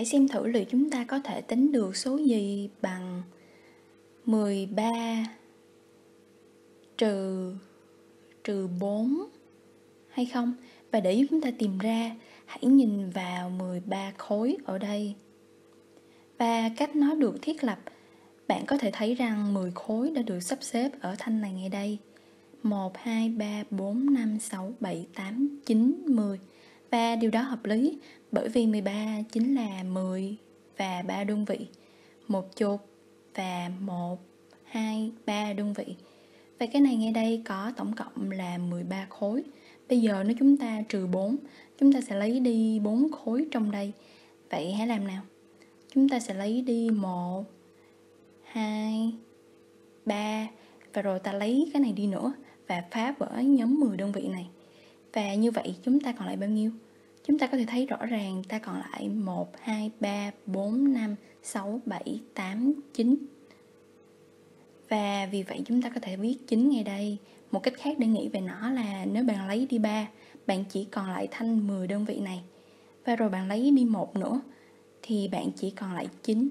Hãy xem thử liệu chúng ta có thể tính được số gì bằng 13 trừ trừ 4 hay không? Và để giúp chúng ta tìm ra, hãy nhìn vào 13 khối ở đây. Và cách nó được thiết lập, bạn có thể thấy rằng 10 khối đã được sắp xếp ở thanh này ngay đây. 1, 2, 3, 4, 5, 6, 7, 8, 9, 10 và điều đó hợp lý bởi vì 13 chính là 10 và 3 đơn vị. Một chục và 1, 2, 3 đơn vị. Và cái này ngay đây có tổng cộng là 13 khối. Bây giờ nếu chúng ta trừ 4 Chúng ta sẽ lấy đi 4 khối trong đây. Vậy hãy làm nào? Chúng ta sẽ lấy đi 1 2 3 Và rồi ta lấy cái này đi nữa Và phá vỡ nhóm 10 đơn vị này. Và như vậy chúng ta còn lại bao nhiêu? Chúng ta có thể thấy rõ ràng ta còn lại 1, 2, 3, 4, 5, 6, 7, 8, 9 Và vì vậy chúng ta có thể viết 9 ngay đây. Một cách khác để nghĩ về nó là nếu bạn lấy đi 3 Bạn chỉ còn lại thanh 10 đơn vị này. Và rồi bạn lấy đi một nữa Thì bạn chỉ còn lại 9